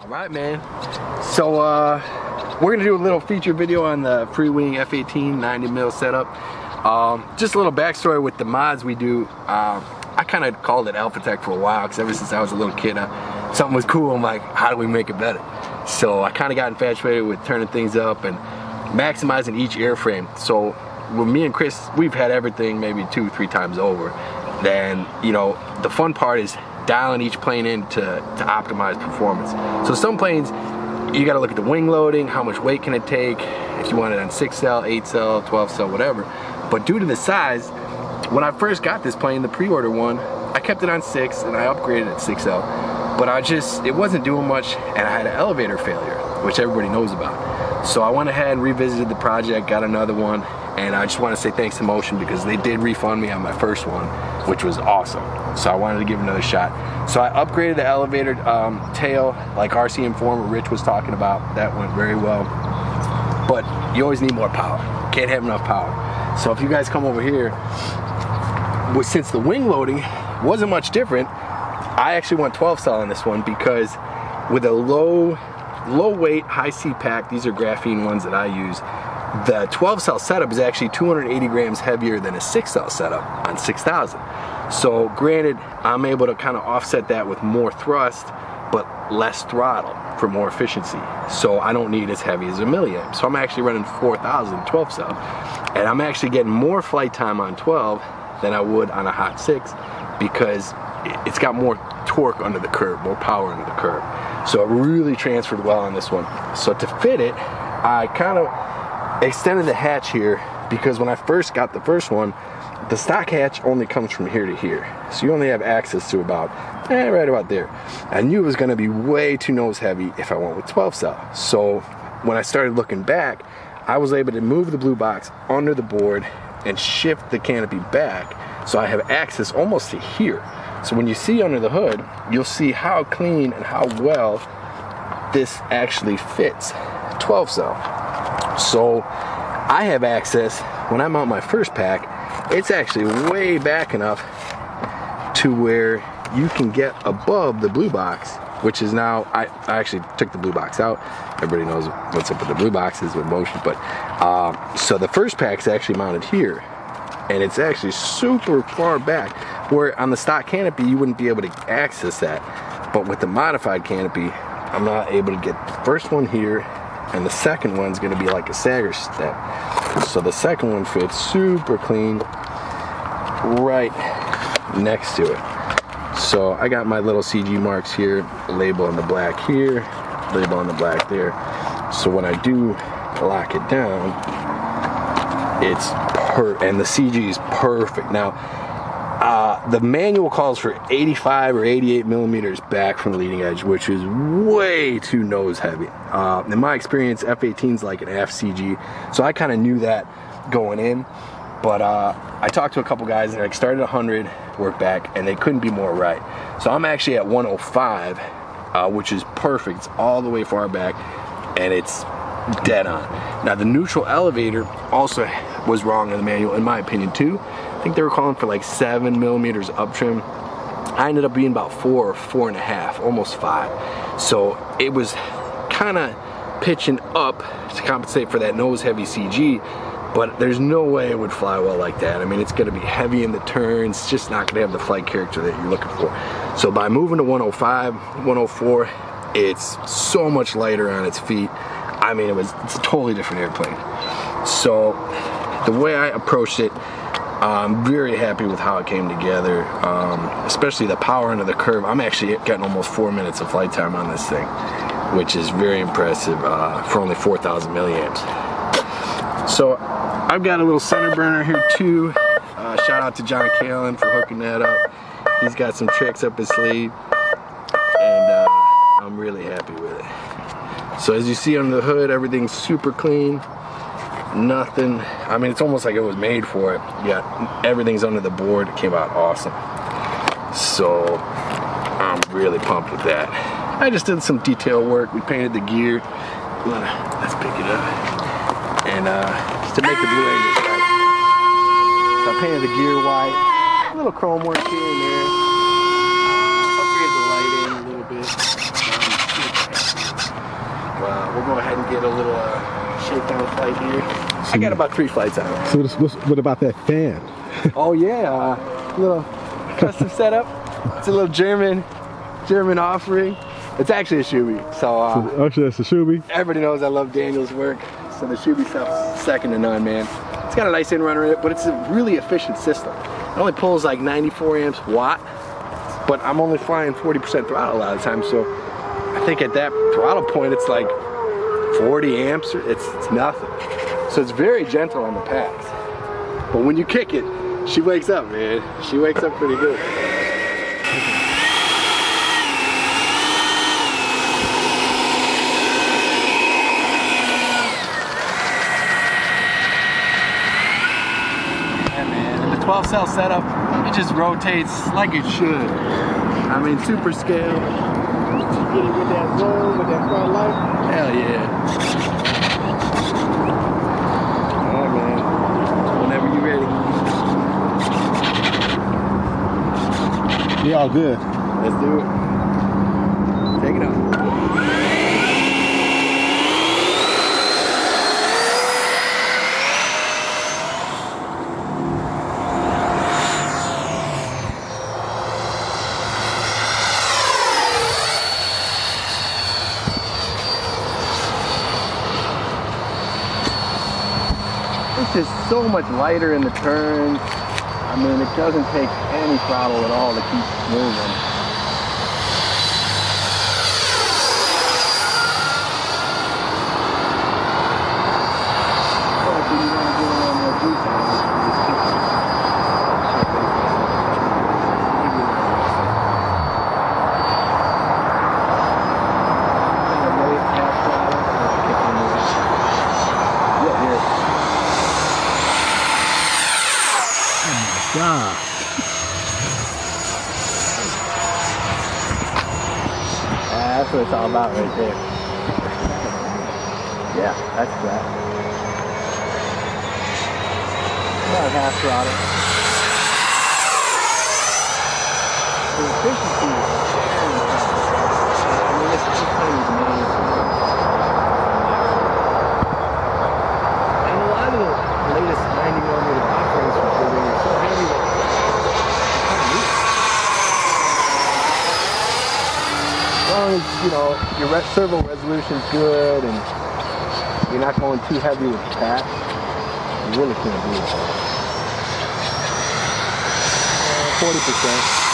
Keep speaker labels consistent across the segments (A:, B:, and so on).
A: All right, man. So uh, we're gonna do a little feature video on the Freewing F18 90 mil setup. Um, just a little backstory with the mods we do. Um, I kind of called it Alpha Tech for a while because ever since I was a little kid, uh, something was cool. I'm like, how do we make it better? So I kind of got infatuated with turning things up and maximizing each airframe. So with me and Chris, we've had everything maybe two, three times over. Then, you know, the fun part is dialing each plane in to, to optimize performance. So some planes, you gotta look at the wing loading, how much weight can it take, if you want it on six cell, eight cell, 12 cell, whatever. But due to the size, when I first got this plane, the pre-order one, I kept it on six and I upgraded it 6L. But I just, it wasn't doing much and I had an elevator failure, which everybody knows about. So I went ahead and revisited the project, got another one, and I just want to say thanks to Motion because they did refund me on my first one, which was awesome. So I wanted to give another shot. So I upgraded the elevator um, tail, like RC Informer Rich was talking about. That went very well. But you always need more power. Can't have enough power. So if you guys come over here, since the wing loading wasn't much different, I actually went 12 cell on this one because with a low, low weight, high CPAC, these are graphene ones that I use, the 12 cell setup is actually 280 grams heavier than a 6 cell setup on 6000. So granted, I'm able to kind of offset that with more thrust, but less throttle for more efficiency. So I don't need as heavy as a milliamp. So I'm actually running 4000 12 cell. And I'm actually getting more flight time on 12 than I would on a hot 6 because it's got more torque under the curve, more power under the curve. So it really transferred well on this one. So to fit it, I kind of extended the hatch here because when I first got the first one, the stock hatch only comes from here to here. So you only have access to about, eh, right about there. I knew it was gonna be way too nose heavy if I went with 12 cell. So when I started looking back, I was able to move the blue box under the board and shift the canopy back so I have access almost to here. So when you see under the hood, you'll see how clean and how well this actually fits 12 cell. So I have access when I mount my first pack, it's actually way back enough to where you can get above the blue box, which is now, I, I actually took the blue box out. Everybody knows what's up with the blue boxes with motion, but uh, so the first pack is actually mounted here and it's actually super far back where on the stock canopy you wouldn't be able to access that but with the modified canopy I'm not able to get the first one here and the second one's gonna be like a sagger step. So the second one fits super clean right next to it. So I got my little CG marks here label on the black here label on the black there. So when I do lock it down it's per and the CG is perfect. Now, the manual calls for 85 or 88 millimeters back from the leading edge, which is way too nose heavy. Uh, in my experience, F18 is like an aft CG, so I kind of knew that going in. But uh, I talked to a couple guys and I started 100, work back, and they couldn't be more right. So I'm actually at 105, uh, which is perfect. It's all the way far back, and it's dead on. Now the neutral elevator also was wrong in the manual, in my opinion too. Think they were calling for like seven millimeters up trim. I ended up being about four or four and a half, almost five. So it was kind of pitching up to compensate for that nose heavy CG, but there's no way it would fly well like that. I mean, it's gonna be heavy in the turns, just not gonna have the flight character that you're looking for. So by moving to 105, 104, it's so much lighter on its feet. I mean, it was it's a totally different airplane. So the way I approached it, I'm very happy with how it came together, um, especially the power under the curve. I'm actually getting almost four minutes of flight time on this thing, which is very impressive uh, for only 4,000 milliamps. So I've got a little center burner here too. Uh, shout out to John Kalen for hooking that up. He's got some tricks up his sleeve, and uh, I'm really happy with it. So as you see under the hood, everything's super clean. Nothing, I mean, it's almost like it was made for it. Yeah, everything's under the board. It came out awesome. So I'm really pumped with that. I just did some detail work. We painted the gear. Let's pick it up. And uh, to make the Blue Angels white. So I painted the gear white. A little chrome work here and there. Uh, upgrade the a little bit. uh, we'll go ahead and get a little uh, shakedown flight here. I got about three flights out.
B: So what's, what's, what about that fan?
A: oh yeah, uh, little custom setup. It's a little German, German offering. It's actually a Shuby. So, uh,
B: so actually, that's a Shuby.
A: Everybody knows I love Daniel's work. So the Shuby stuff's second to none, man. It's got a nice in runner in it, but it's a really efficient system. It only pulls like 94 amps watt, but I'm only flying 40% throttle a lot of the time. So I think at that throttle point, it's like 40 amps. It's, it's nothing. So it's very gentle on the pads. But when you kick it, she wakes up, man. She wakes up pretty good. Yeah, man. the 12 cell setup, it just rotates like it should. I mean, super scale. Get it with that roll, with that front light. Hell yeah.
B: We all good.
A: Let's do it. Take it out. It's just so much lighter in the turns. I mean, it doesn't take any throttle at all to keep moving.
B: God.
A: Yeah, that's what it's all about right there. Yeah, that's that. About half throttle. The efficiency your re servo resolution's good and you're not going too heavy with the you really can't do it. Uh, 40%.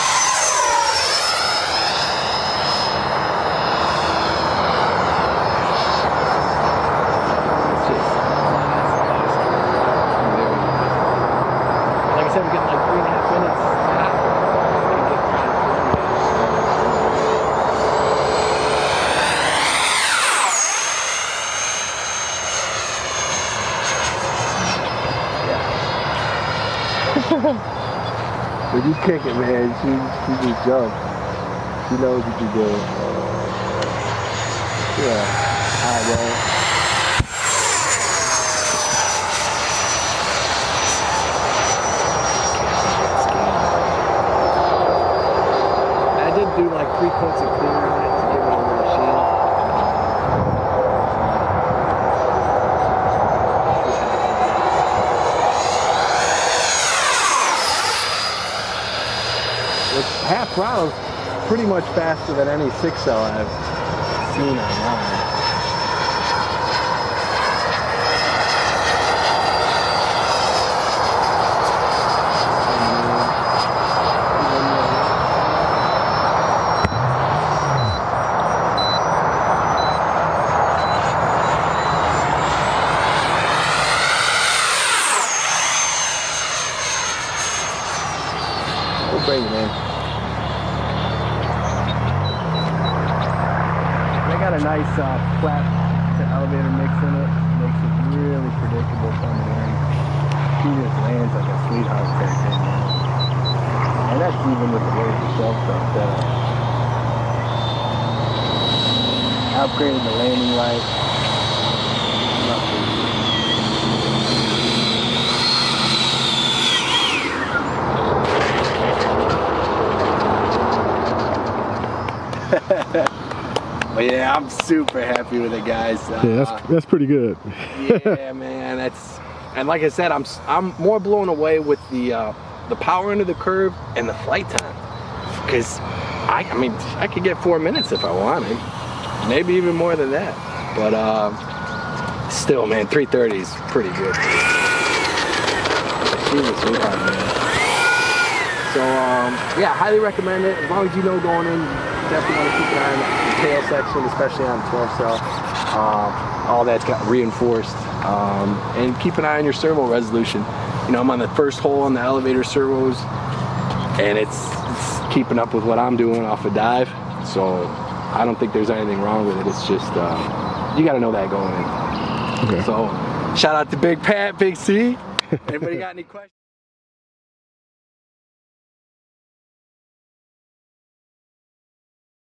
A: Kick it, man, she she just jumps. She knows what you're doing. Yeah, high roll. I did do like three coats of clear on it to give it a little sheen. With half throttle pretty much faster than any six cell I've seen online. We'll bring it in. They got a nice uh, flap to elevator mix in it. Makes it really predictable coming in. He just lands like a sweetheart thing, man. And that's even with the way the shelf stuff set up. Upgraded the landing light. But yeah, I'm super happy with it, guys.
B: Yeah,
A: Uh,
B: that's that's pretty good.
A: yeah, man. That's and like I said, I'm I'm more blown away with the uh, the power under the curve and the flight time. Cause I, I mean, I could get four minutes if I wanted, maybe even more than that. But uh, still, man, 330 is pretty good. She's a sweetheart, man. So um, yeah, highly recommend it. As long as you know going in, definitely want to keep an eye on the tail section, especially on 12 cell. Um, all that's got reinforced. Um, and keep an eye on your servo resolution. You know, I'm on the first hole on the elevator servos, and it's, it's keeping up with what I'm doing off a dive. So I don't think there's anything wrong with it. It's just uh, you got to know that going in.
B: Okay.
A: So shout out to Big Pat, Big C. Anybody got any questions?